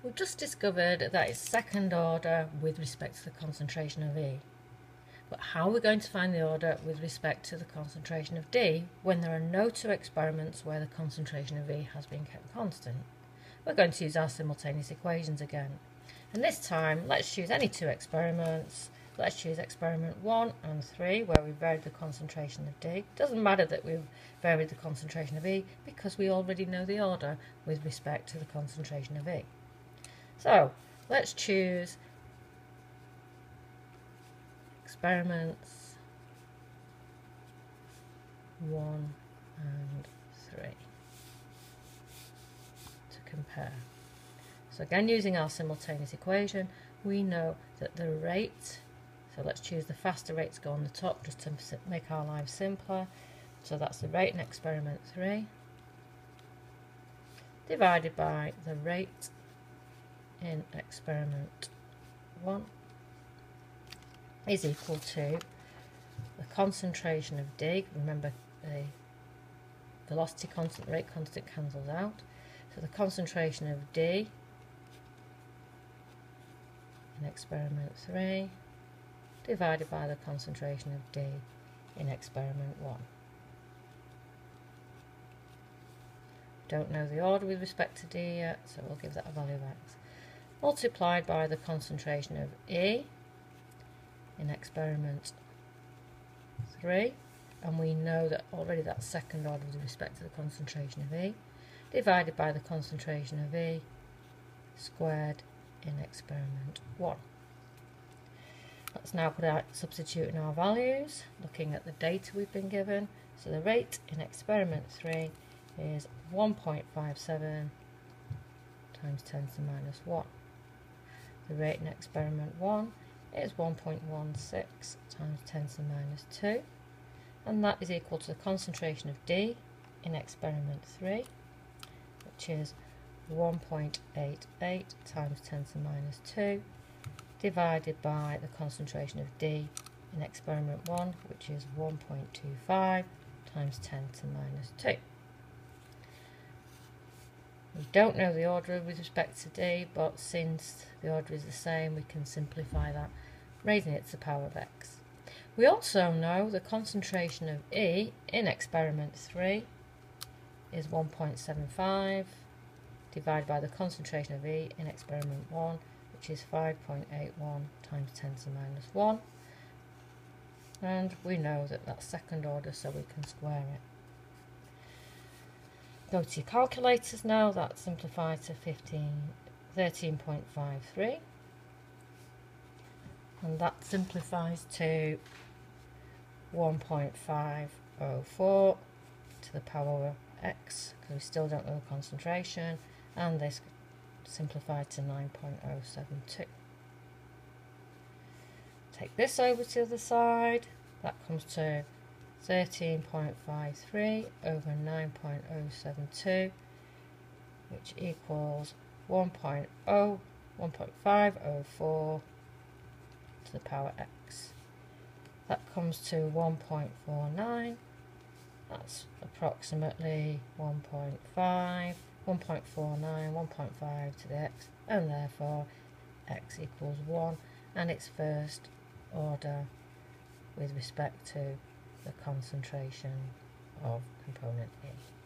We've just discovered that it's second order with respect to the concentration of E. But how are we going to find the order with respect to the concentration of D when there are no two experiments where the concentration of E has been kept constant? We're going to use our simultaneous equations again. And this time, let's choose any two experiments. Let's choose experiment 1 and 3, where we varied the concentration of D. Doesn't matter that we've varied the concentration of E, because we already know the order with respect to the concentration of E. So let's choose experiments 1 and 3 to compare. So again using our simultaneous equation we know that the rate so let's choose the faster rate to go on the top just to make our lives simpler. So that's the rate in experiment 3 divided by the rate in experiment 1 is equal to the concentration of D. Remember the velocity constant, rate constant cancels out. So the concentration of D in experiment 3 divided by the concentration of D in experiment 1. Don't know the order with respect to D yet, so we'll give that a value of x multiplied by the concentration of E in experiment 3 and we know that already that's second order with respect to the concentration of E divided by the concentration of E squared in experiment 1. Let's now put out substitute in our values looking at the data we've been given. So the rate in experiment 3 is 1.57 times 10 to the minus 1. The rate in experiment 1 is 1.16 times 10 to the minus 2 and that is equal to the concentration of D in experiment 3 which is 1.88 times 10 to the minus 2 divided by the concentration of D in experiment 1 which is 1.25 times 10 to the minus 2. We don't know the order with respect to D, but since the order is the same, we can simplify that, raising it to the power of x. We also know the concentration of E in experiment 3 is 1.75 divided by the concentration of E in experiment 1, which is 5.81 times 10 to the minus 1. And we know that that's second order, so we can square it. Go to your calculators now, that simplifies to 15, 13.53 and that simplifies to 1.504 to the power of x because we still don't know the concentration and this simplified to 9.072. Take this over to the other side, that comes to 13.53 over 9.072 which equals 1.0 1.504 to the power x. That comes to 1.49 that's approximately 1.5 1.49 1.5 to the x and therefore x equals 1 and it's first order with respect to the concentration of component A.